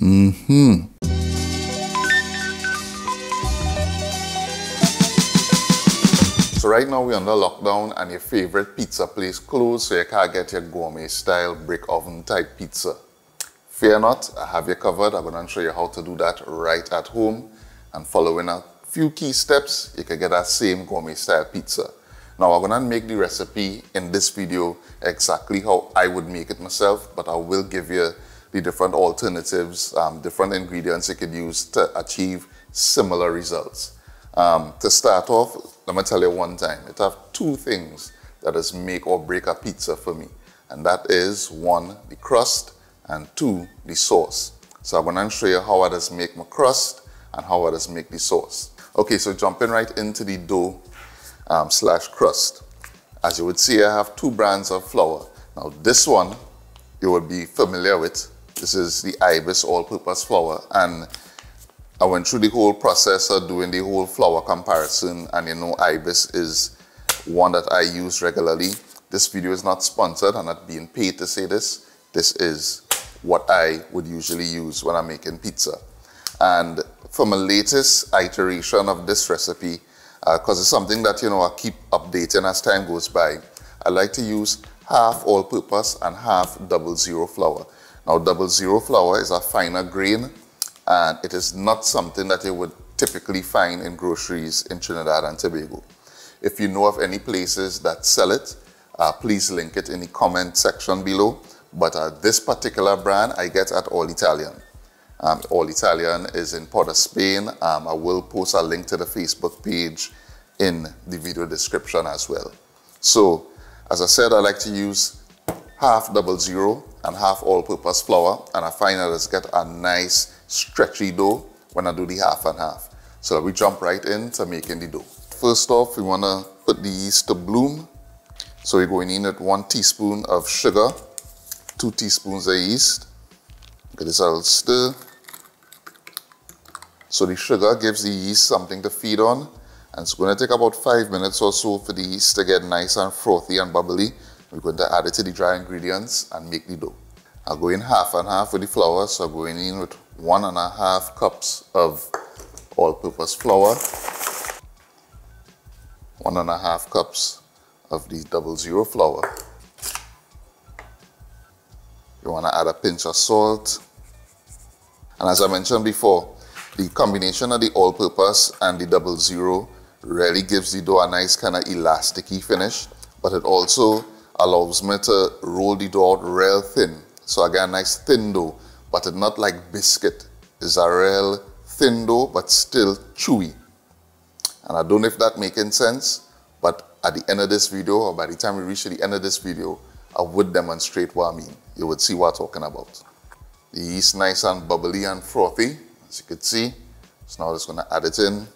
Mm-hmm. So right now we're under lockdown and your favorite pizza place closed so you can't get your gourmet style brick oven type pizza. Fear not, I have you covered. I'm going to show you how to do that right at home and following a few key steps, you can get that same gourmet style pizza. Now I'm going to make the recipe in this video exactly how I would make it myself, but I will give you the different alternatives, um, different ingredients you could use to achieve similar results. Um, to start off, let me tell you one time, it have two things that is make or break a pizza for me. And that is one, the crust, and two, the sauce. So I'm gonna show you how I just make my crust and how I just make the sauce. Okay, so jumping right into the dough um, slash crust. As you would see, I have two brands of flour. Now this one, you will be familiar with. This is the Ibis all-purpose flour. And I went through the whole process of doing the whole flour comparison and you know Ibis is one that I use regularly. This video is not sponsored, I'm not being paid to say this. This is what I would usually use when I'm making pizza. And for my latest iteration of this recipe, because uh, it's something that you know I keep updating as time goes by, I like to use half all-purpose and half double zero flour. Now double zero flour is a finer grain and it is not something that you would typically find in groceries in Trinidad and Tobago. If you know of any places that sell it, uh, please link it in the comment section below. But uh, this particular brand I get at All Italian. Um, All Italian is in Port of Spain. Um, I will post a link to the Facebook page in the video description as well. So, as I said, I like to use half double zero and half all-purpose flour, and I find that I get a nice stretchy dough when I do the half and half. So we jump right into making the dough. First off, we want to put the yeast to bloom. So we're going in at one teaspoon of sugar, two teaspoons of yeast. Get this a little stir. So the sugar gives the yeast something to feed on. And it's going to take about five minutes or so for the yeast to get nice and frothy and bubbly. We're going to add it to the dry ingredients and make the dough. I'll go in half and half with the flour. So I'm going in with one and a half cups of all-purpose flour, one and a half cups of the double zero flour. You want to add a pinch of salt. And as I mentioned before, the combination of the all-purpose and the double zero really gives the dough a nice kind of elasticy finish, but it also allows me to roll the dough out real thin. So I get a nice thin dough but it's not like biscuit. It's a real thin dough, but still chewy. And I don't know if that making sense, but at the end of this video, or by the time we reach the end of this video, I would demonstrate what I mean. You would see what I'm talking about. The yeast nice and bubbly and frothy, as you can see. So now I'm just gonna add it in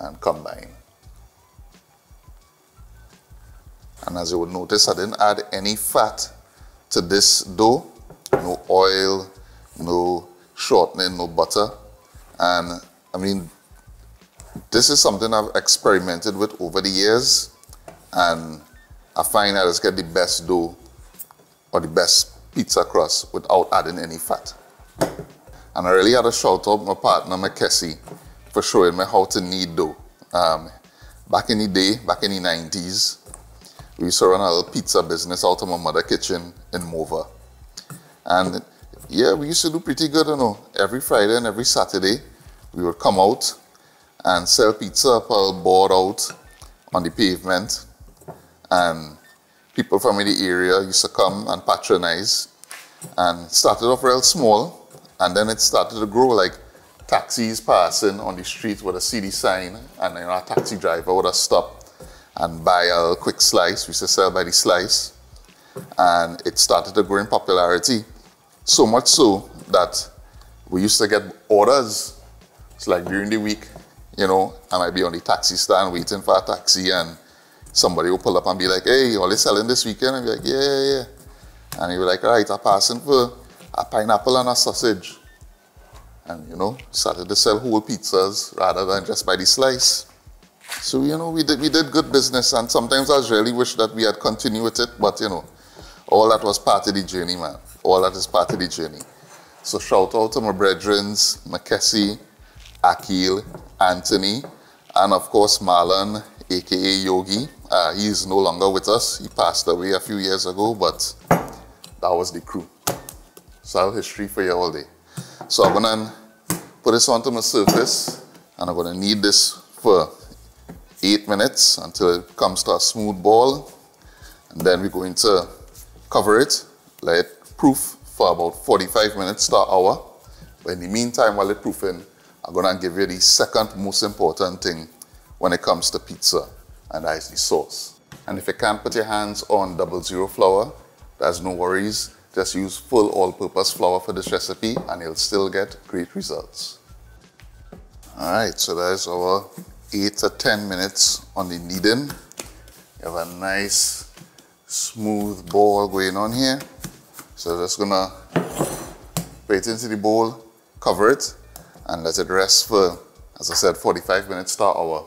and combine. And as you would notice, I didn't add any fat to this dough. No oil, no shortening, no butter. And I mean, this is something I've experimented with over the years. And I find that I just get the best dough or the best pizza crust without adding any fat. And I really had a shout out my partner, my Makesi, for showing me how to knead dough. Um, back in the day, back in the 90s, we used to run a little pizza business out of my mother kitchen in Morvant. And yeah, we used to do pretty good, you know. Every Friday and every Saturday, we would come out and sell pizza up our board out on the pavement. And people from the area used to come and patronize. And started off real small, and then it started to grow like taxis passing on the street with a CD sign, and you know, a taxi driver would have stopped and buy a quick slice. We used to sell by the slice. And it started to grow in popularity. So much so that we used to get orders. It's like during the week, you know, I might be on the taxi stand waiting for a taxi and somebody will pull up and be like, hey, all they selling this weekend? And be like, yeah, yeah, yeah. And be like, all right, I'm passing for a pineapple and a sausage. And, you know, started to sell whole pizzas rather than just by the slice. So, you know, we did, we did good business and sometimes I really wish that we had continued with it, but, you know, all that was part of the journey, man. All that is part of the journey. So shout out to my brethren, Makesi, Akil, Anthony, and of course Marlon, aka Yogi. Uh, he is no longer with us. He passed away a few years ago, but that was the crew. So history for you all day. So I'm gonna put this onto my surface and I'm gonna knead this for eight minutes until it comes to a smooth ball. And then we're going to cover it, let it proof for about 45 minutes to an hour. But in the meantime, while it's proofing, I'm gonna give you the second most important thing when it comes to pizza, and that is the sauce. And if you can't put your hands on double zero flour, there's no worries. Just use full all-purpose flour for this recipe and you'll still get great results. All right, so there's our eight to 10 minutes on the kneading. You have a nice smooth ball going on here. So just gonna put it into the bowl, cover it, and let it rest for, as I said, 45 minutes to hour.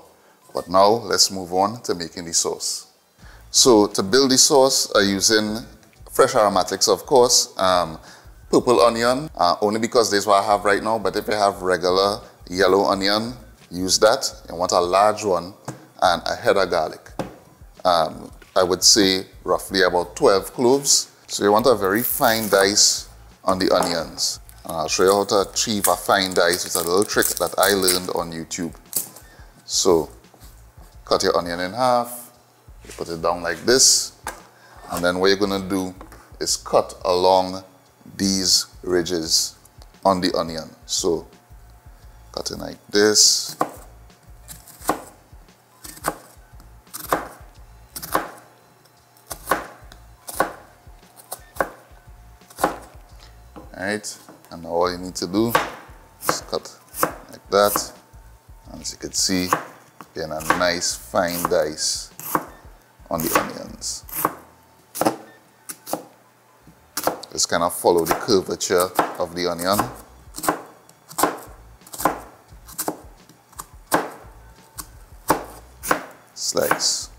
But now let's move on to making the sauce. So to build the sauce, I'm using fresh aromatics, of course, um, purple onion, uh, only because this is what I have right now, but if you have regular yellow onion, use that. You want a large one and a head of garlic. Um, I would say roughly about 12 cloves. So you want a very fine dice on the onions. And I'll show you how to achieve a fine dice with a little trick that I learned on YouTube. So cut your onion in half, you put it down like this, and then what you're gonna do is cut along these ridges on the onion. So cut it like this. Alright, and now all you need to do is cut like that. And as you can see, getting a nice fine dice on the onions. Just kind of follow the curvature of the onion. Slice.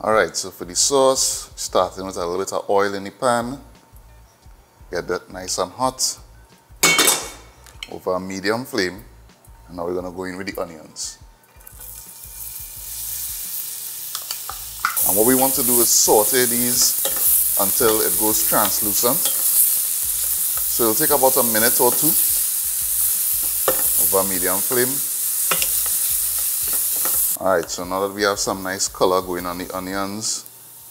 Alright, so for the sauce, starting with a little bit of oil in the pan. Get that nice and hot over a medium flame. And now we're gonna go in with the onions. And what we want to do is saute these until it goes translucent. So it'll take about a minute or two over medium flame. Alright, so now that we have some nice color going on the onions,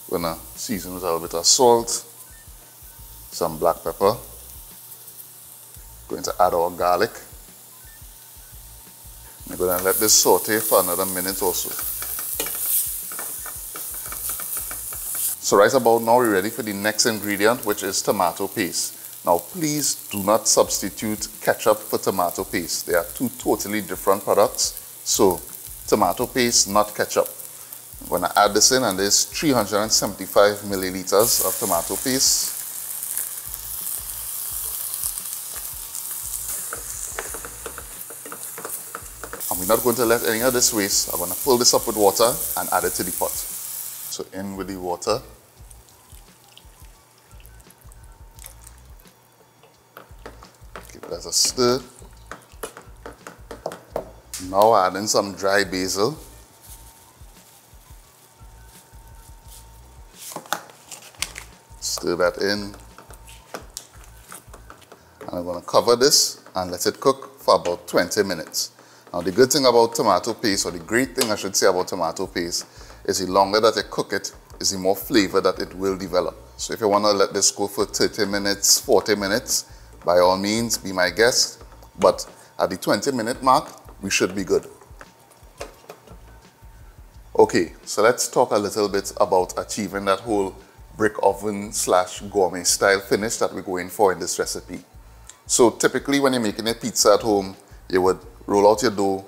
we're gonna season with a little bit of salt some black pepper. Going to add our garlic. We're to let this saute for another minute or so. So right about now we're ready for the next ingredient which is tomato paste. Now please do not substitute ketchup for tomato paste. They are two totally different products. So tomato paste, not ketchup. I'm going to add this in and there's 375 milliliters of tomato paste. And we're not going to let any of this waste. I'm going to fill this up with water and add it to the pot. So in with the water. It a stir. Now adding some dry basil. Stir that in. And I'm going to cover this and let it cook for about 20 minutes. Now the good thing about tomato paste, or the great thing I should say about tomato paste, is the longer that you cook it, is the more flavor that it will develop. So if you want to let this go for 30 minutes, 40 minutes, by all means, be my guest. But at the 20 minute mark, we should be good. Okay, so let's talk a little bit about achieving that whole brick oven slash gourmet style finish that we're going for in this recipe. So typically when you're making a pizza at home, you would roll out your dough,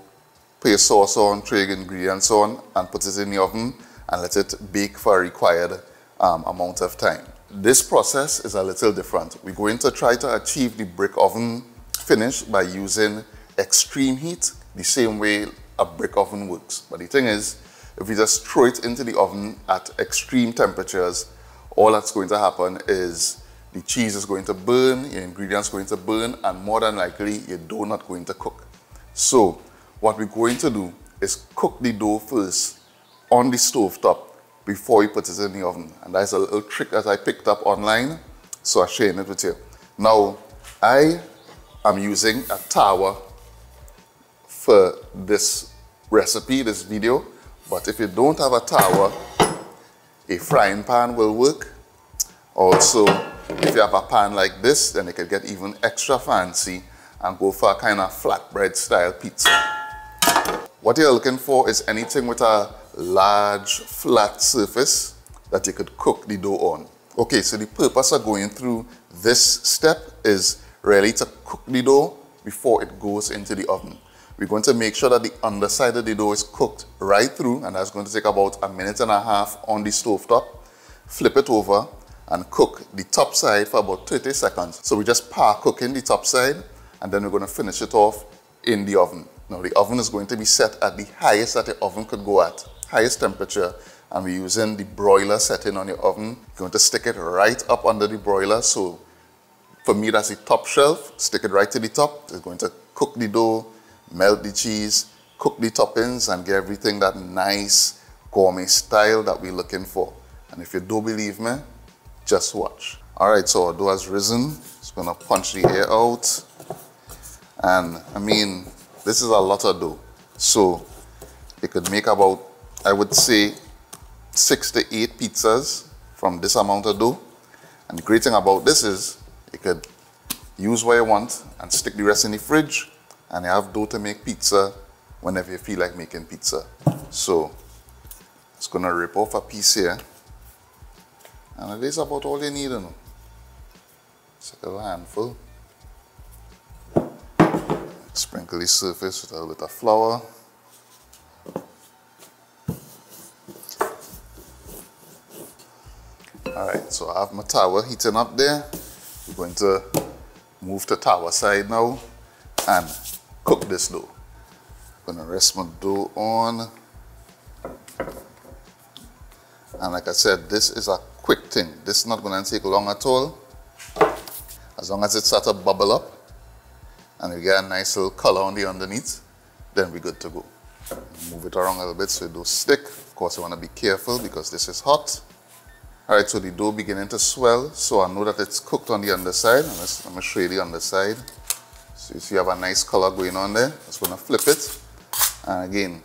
put your sauce on, tray ingredients on, and put it in the oven and let it bake for a required um, amount of time. This process is a little different. We're going to try to achieve the brick oven finish by using extreme heat, the same way a brick oven works. But the thing is, if we just throw it into the oven at extreme temperatures, all that's going to happen is the cheese is going to burn, your ingredients going to burn, and more than likely your dough not going to cook. So what we're going to do is cook the dough first on the stove top before we put it in the oven. And that's a little trick that I picked up online, so I'm sharing it with you. Now, I am using a tawa for this recipe, this video, but if you don't have a tawa, a frying pan will work. Also, if you have a pan like this, then it can get even extra fancy and go for a kind of flatbread style pizza. What you're looking for is anything with a large flat surface that you could cook the dough on. Okay, so the purpose of going through this step is really to cook the dough before it goes into the oven. We're going to make sure that the underside of the dough is cooked right through and that's going to take about a minute and a half on the stove top. Flip it over and cook the top side for about 30 seconds. So we just par cooking the top side and then we're going to finish it off in the oven. Now the oven is going to be set at the highest that the oven could go at, highest temperature, and we're using the broiler setting on your oven. You're going to stick it right up under the broiler. So for me, that's the top shelf. Stick it right to the top. It's going to cook the dough, melt the cheese, cook the toppings, and get everything that nice gourmet style that we're looking for. And if you don't believe me, just watch. All right, so our dough has risen. It's gonna punch the air out. And I mean, this is a lot of dough. So you could make about, I would say, six to eight pizzas from this amount of dough. And the great thing about this is you could use what you want and stick the rest in the fridge and you have dough to make pizza whenever you feel like making pizza. So it's gonna rip off a piece here. And it is about all you need, you know. It's a little handful. Sprinkle the surface with a little bit of. Alright, so I have my tawa heating up there. We're going to move to tawa side now and cook this dough. I'm gonna rest my dough on. And like I said, this is a quick thing. This is not gonna take long at all. As long as it starts to bubble up, and we get a nice little color on the underneath, then we're good to go. Move it around a little bit so it don't stick. Of course, you want to be careful because this is hot. All right, so the dough beginning to swell, so I know that it's cooked on the underside. Let's, let me show you the underside. So you see you have a nice color going on there. Just going to flip it. And again,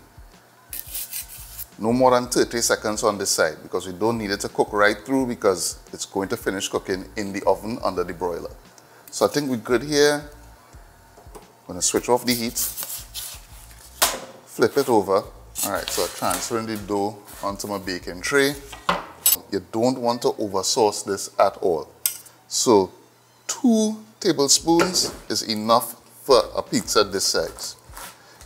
no more than 30 seconds on this side because we don't need it to cook right through because it's going to finish cooking in the oven under the broiler. So I think we're good here. I'm going to switch off the heat, flip it over. All right, so I'm transferring the dough onto my baking tray. You don't want to over sauce this at all. So two tablespoons is enough for a pizza this size.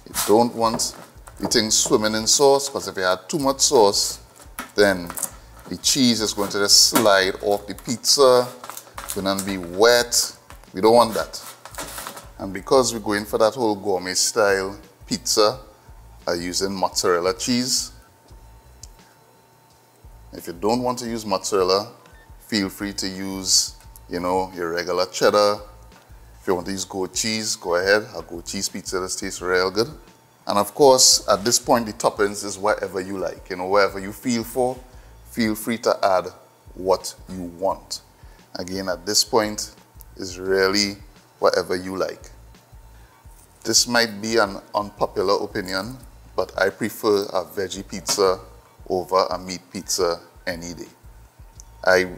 You don't want the thing swimming in sauce because if you add too much sauce, then the cheese is going to just slide off the pizza. It's going to be wet. We don't want that. And because we're going for that whole gourmet style pizza, I'm using mozzarella cheese. If you don't want to use mozzarella, feel free to use, you know, your regular cheddar. If you want to use goat cheese, go ahead. A goat cheese pizza that tastes real good. And of course, at this point, the toppings is whatever you like. You know, whatever you feel for, feel free to add what you want. Again, at this point, is really whatever you like. This might be an unpopular opinion, but I prefer a veggie pizza over a meat pizza any day. I,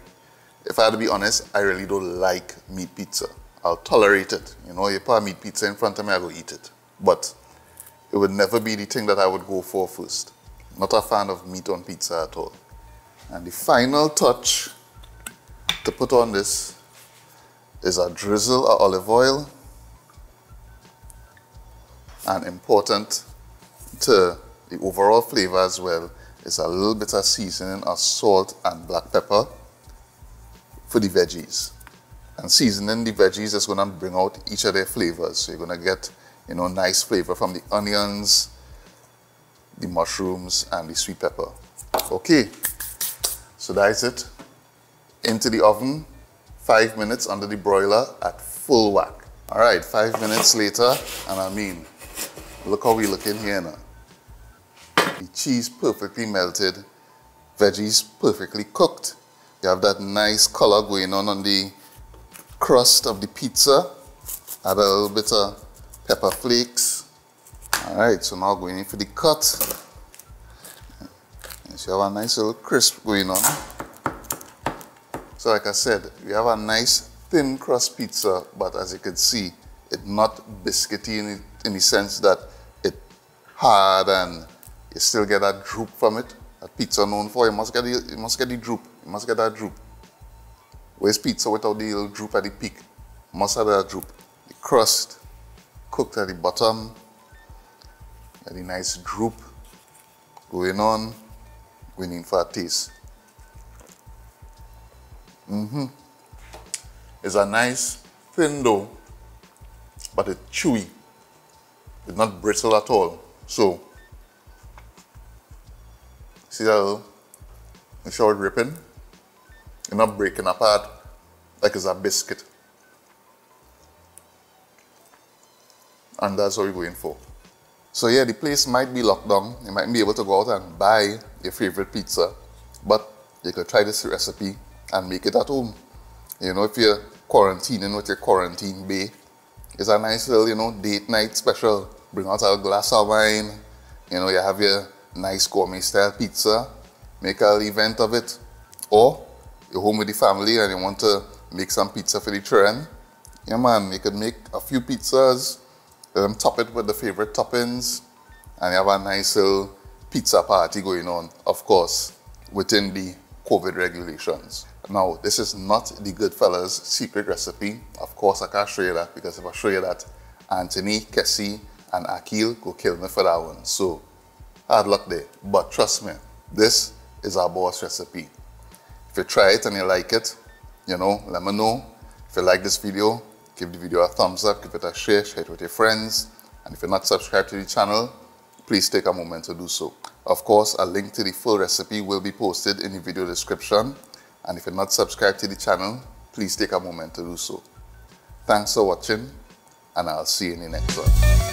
if I had to be honest, I really don't like meat pizza. I'll tolerate it. You know, you put a meat pizza in front of me, I go eat it. But it would never be the thing that I would go for first. Not a fan of meat on pizza at all. And the final touch to put on this is a drizzle of olive oil and important to the overall flavor as well is a little bit of seasoning of salt and black pepper for the veggies. And seasoning the veggies is going to bring out each of their flavors. So you're going to get, you know, nice flavor from the onions, the mushrooms and the sweet pepper. Okay, so that's it. Into the oven, five minutes under the broiler at full whack. All right, five minutes later, and I mean, look how we looking here now. The cheese perfectly melted, veggies perfectly cooked. You have that nice color going on on the crust of the pizza. Add a little bit of pepper flakes. All right, so now going in for the cut. So you have a nice little crisp going on. So like I said, we have a nice thin crust pizza, but as you can see, it's not biscuity in, in the sense that it hard and you still get that droop from it. That pizza known for, you must get the, you must get the droop. You must get that droop. Where's pizza without the little droop at the peak? Must have that droop. The crust cooked at the bottom, and the nice droop going on, going in for a taste. Mm-hmm. It's a nice thin dough, but it's chewy. It's not brittle at all. So, see how it's short ripping? You're not breaking apart like it's a biscuit. And that's what we're going for. So yeah, the place might be locked down. You might be able to go out and buy your favorite pizza, but you could try this recipe and make it at home. You know, if you're quarantining with your quarantine bay, it's a nice little, you know, date night special. Bring out a glass of wine, you know, you have your nice gourmet style pizza, make a little event of it. Or you're home with the family and you want to make some pizza for the children. Yeah man, you could make a few pizzas, let them top it with the favorite toppings, and you have a nice little pizza party going on, of course, within the COVID regulations. Now, this is not the Goodfellas secret recipe. Of course, I can't show you that because if I show you that, Anthony, Kessie, and Akil go kill me for that one. So, hard luck there. But trust me, this is our boss recipe. If you try it and you like it, you know, let me know. If you like this video, give the video a thumbs up, give it a share, share it with your friends. And if you're not subscribed to the channel, please take a moment to do so. Of course, a link to the full recipe will be posted in the video description. And if you're not subscribed to the channel, please take a moment to do so. Thanks for watching, and I'll see you in the next one.